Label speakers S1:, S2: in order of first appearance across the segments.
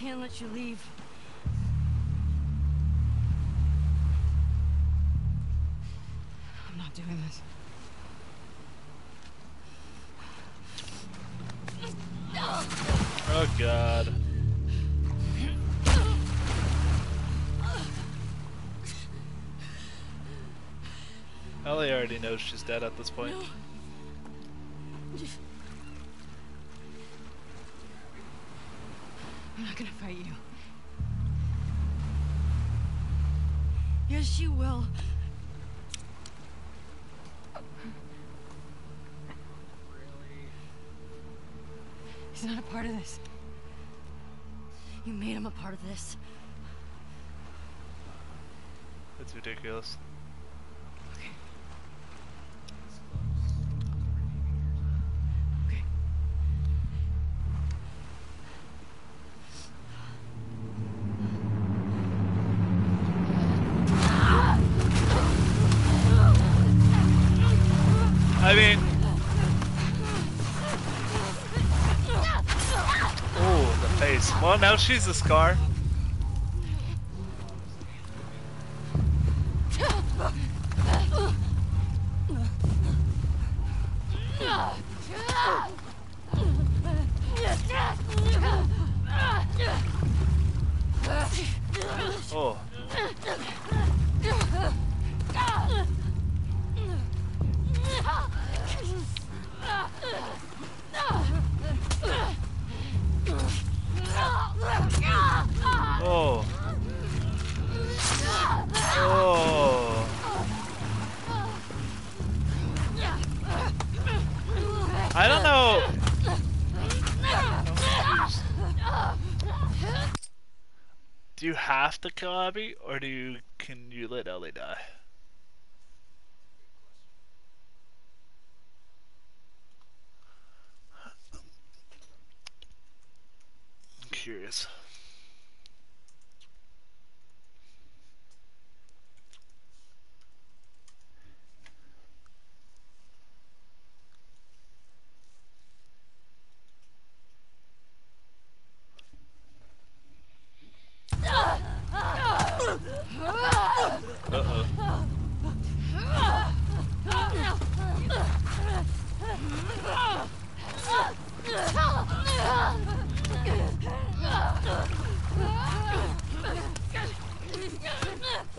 S1: can't let you leave. I'm not doing this.
S2: Oh god. Ellie already knows she's dead at this point.
S1: No. I'm not gonna fight you. Yes, you will. He's not a part of this. You made him a part of this.
S2: That's ridiculous. I mean... Oh, the face. Well, now she's a scar. Have to kill Abby, or do you can you let Ellie die? I'm curious.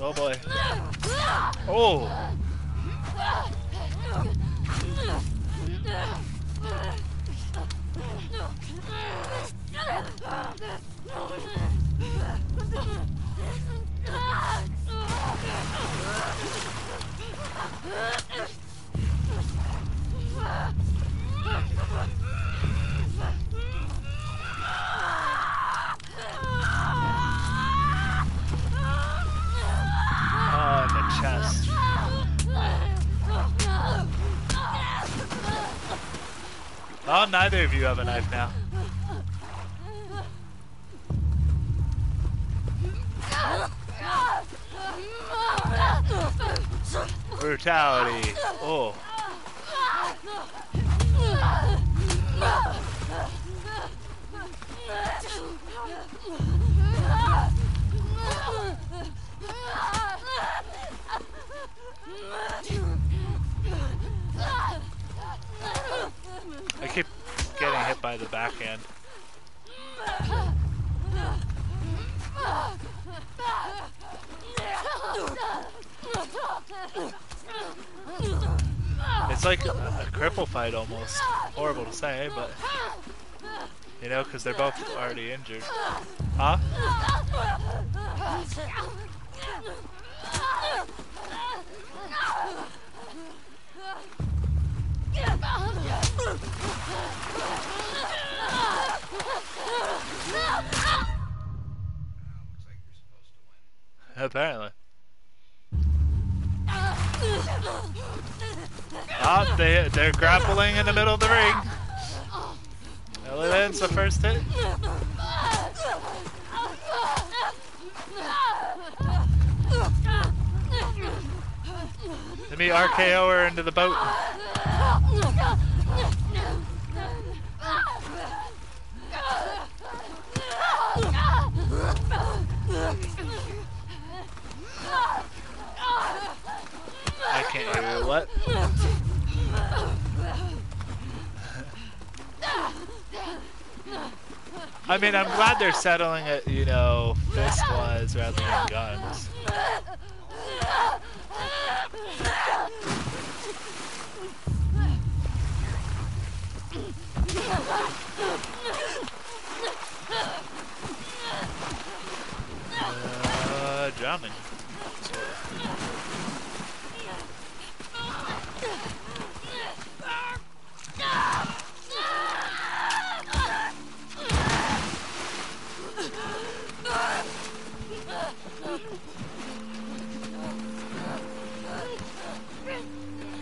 S2: Oh boy. Oh! Oh, neither of you have a knife now. Brutality. Oh. By the backhand. It's like a, a cripple fight almost. Horrible to say, but you know, because they're both already injured. Huh? Apparently. Ah, they they're grappling in the middle of the ring. Ellie lands the first hit. Let me RKO her into the boat. I mean, I'm glad they're settling it, you know, fist-wise rather than guns. Uh.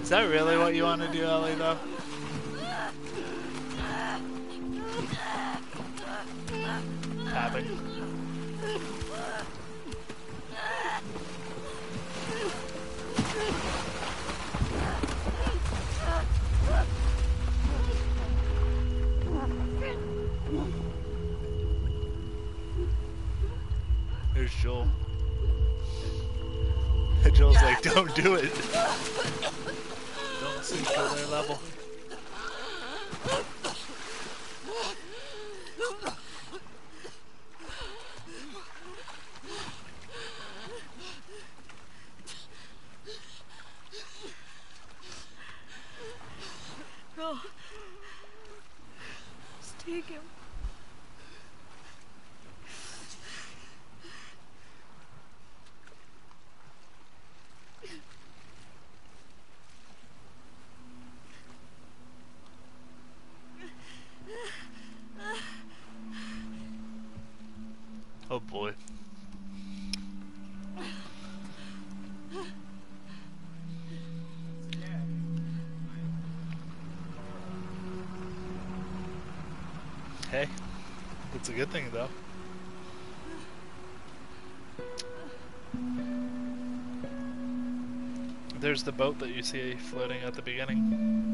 S2: Is that really what you want to do, Ellie, though? Tapping. There's Joel. Joel's like, don't do it. Sink to their level. Oh.
S1: Go. Just take him.
S2: Boy. Hey, it's a good thing though. There's the boat that you see floating at the beginning.